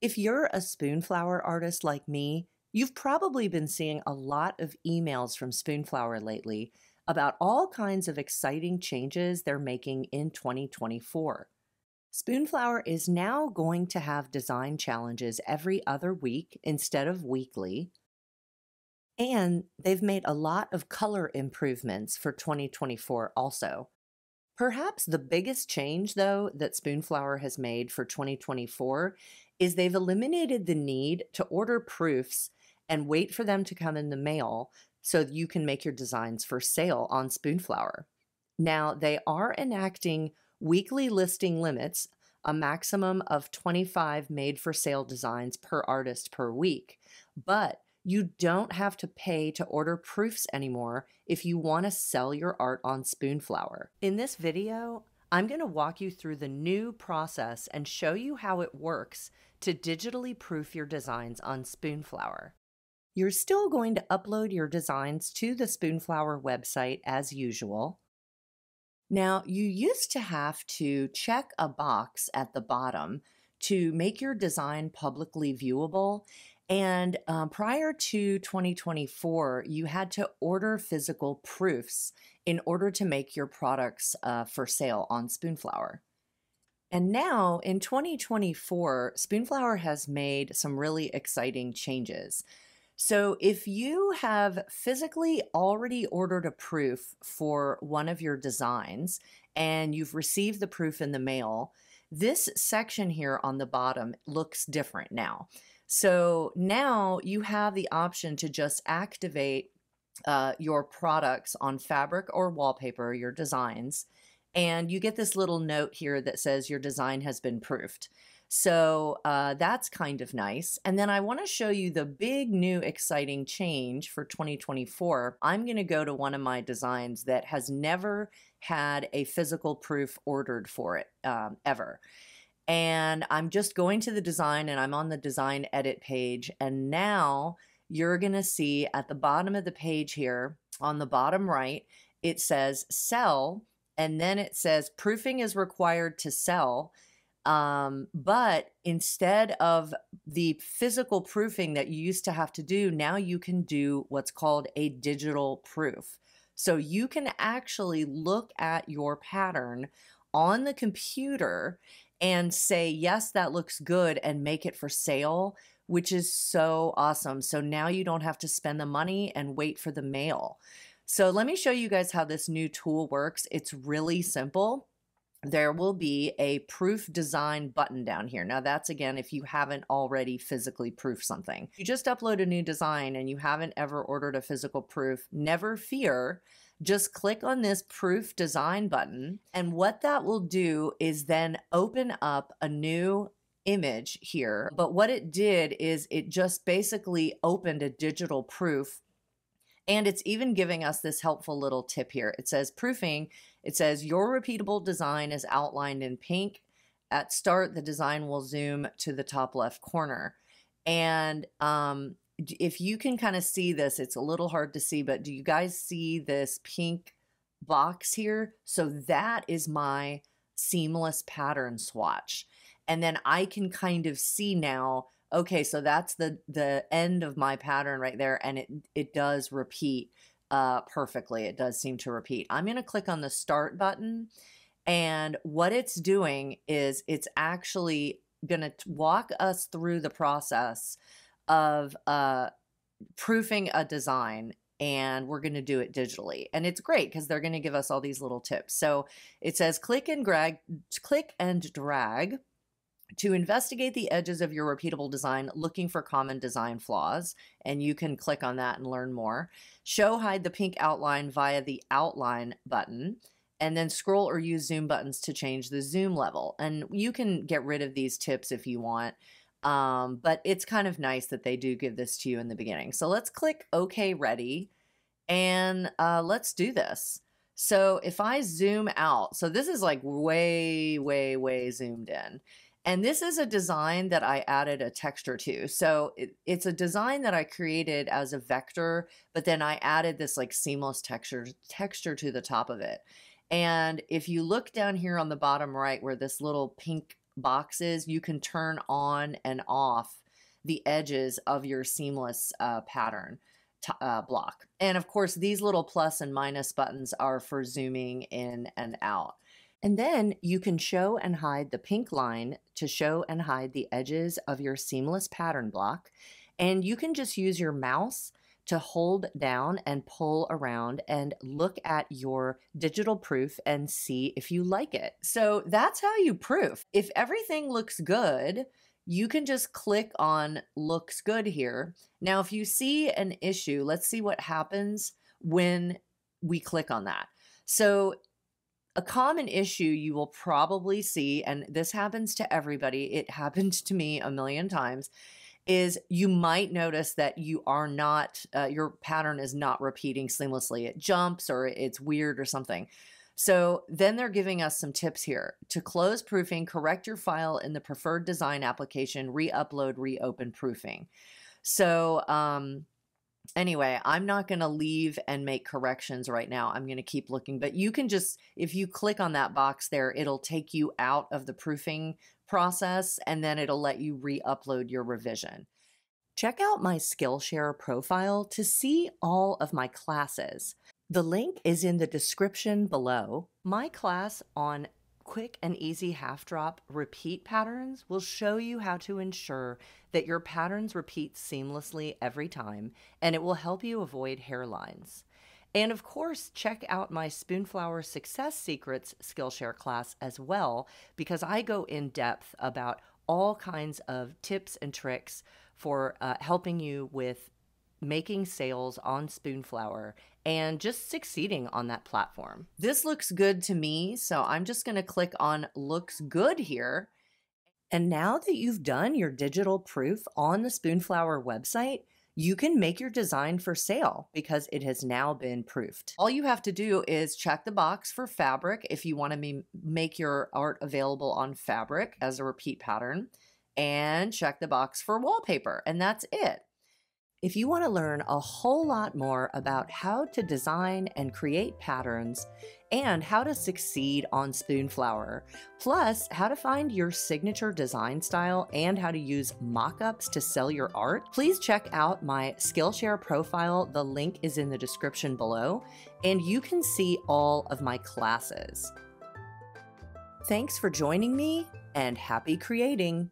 If you're a Spoonflower artist like me, you've probably been seeing a lot of emails from Spoonflower lately about all kinds of exciting changes they're making in 2024. Spoonflower is now going to have design challenges every other week instead of weekly. And they've made a lot of color improvements for 2024 also. Perhaps the biggest change, though, that Spoonflower has made for 2024 is they've eliminated the need to order proofs and wait for them to come in the mail so you can make your designs for sale on Spoonflower. Now, they are enacting weekly listing limits, a maximum of 25 made for sale designs per artist per week, but you don't have to pay to order proofs anymore if you want to sell your art on Spoonflower. In this video, I'm going to walk you through the new process and show you how it works to digitally proof your designs on Spoonflower. You're still going to upload your designs to the Spoonflower website as usual. Now, you used to have to check a box at the bottom to make your design publicly viewable. And um, prior to 2024, you had to order physical proofs in order to make your products uh, for sale on Spoonflower. And now in 2024, Spoonflower has made some really exciting changes. So if you have physically already ordered a proof for one of your designs and you've received the proof in the mail, this section here on the bottom looks different now. So now you have the option to just activate uh, your products on fabric or wallpaper, your designs, and you get this little note here that says your design has been proofed. So uh, that's kind of nice. And then I want to show you the big new exciting change for 2024. I'm going to go to one of my designs that has never had a physical proof ordered for it um, ever. And I'm just going to the design and I'm on the design edit page. And now you're going to see at the bottom of the page here on the bottom right, it says sell. And then it says proofing is required to sell um, but instead of the physical proofing that you used to have to do, now you can do what's called a digital proof. So you can actually look at your pattern on the computer and say, yes, that looks good, and make it for sale, which is so awesome. So now you don't have to spend the money and wait for the mail. So let me show you guys how this new tool works. It's really simple there will be a proof design button down here. Now that's again, if you haven't already physically proofed something. You just upload a new design and you haven't ever ordered a physical proof, never fear. Just click on this proof design button. And what that will do is then open up a new image here. But what it did is it just basically opened a digital proof and it's even giving us this helpful little tip here. It says proofing, it says your repeatable design is outlined in pink. At start, the design will zoom to the top left corner. And um, if you can kind of see this, it's a little hard to see, but do you guys see this pink box here? So that is my seamless pattern swatch. And then I can kind of see now okay, so that's the the end of my pattern right there, and it it does repeat uh, perfectly. It does seem to repeat. I'm going to click on the start button, and what it's doing is it's actually going to walk us through the process of uh, proofing a design and we're going to do it digitally. And it's great because they're going to give us all these little tips. So it says click and drag, click and drag to investigate the edges of your repeatable design, looking for common design flaws, and you can click on that and learn more. Show hide the pink outline via the outline button, and then scroll or use zoom buttons to change the zoom level. And you can get rid of these tips if you want, um, but it's kind of nice that they do give this to you in the beginning. So let's click OK Ready, and uh, let's do this. So if I zoom out, so this is like way, way, way zoomed in. And this is a design that I added a texture to. So it, it's a design that I created as a vector, but then I added this like seamless texture texture to the top of it. And if you look down here on the bottom right where this little pink box is, you can turn on and off the edges of your seamless uh, pattern uh, block. And of course, these little plus and minus buttons are for zooming in and out. And then you can show and hide the pink line to show and hide the edges of your seamless pattern block. And you can just use your mouse to hold down and pull around and look at your digital proof and see if you like it. So that's how you proof. If everything looks good, you can just click on looks good here. Now, if you see an issue, let's see what happens when we click on that. So a common issue you will probably see, and this happens to everybody, it happened to me a million times, is you might notice that you are not, uh, your pattern is not repeating seamlessly. It jumps or it's weird or something. So then they're giving us some tips here. To close proofing, correct your file in the preferred design application, re-upload, reopen proofing. So um, anyway, I'm not going to leave and make corrections right now. I'm going to keep looking, but you can just, if you click on that box there, it'll take you out of the proofing process and then it'll let you re-upload your revision. Check out my Skillshare profile to see all of my classes. The link is in the description below. My class on quick and easy half drop repeat patterns will show you how to ensure that your patterns repeat seamlessly every time, and it will help you avoid hairlines. And of course, check out my Spoonflower Success Secrets Skillshare class as well, because I go in depth about all kinds of tips and tricks for uh, helping you with making sales on Spoonflower and just succeeding on that platform. This looks good to me, so I'm just going to click on looks good here. And now that you've done your digital proof on the Spoonflower website, you can make your design for sale because it has now been proofed. All you have to do is check the box for fabric if you want to make your art available on fabric as a repeat pattern and check the box for wallpaper and that's it. If you want to learn a whole lot more about how to design and create patterns and how to succeed on Spoonflower, plus how to find your signature design style and how to use mockups to sell your art, please check out my Skillshare profile. The link is in the description below, and you can see all of my classes. Thanks for joining me and happy creating!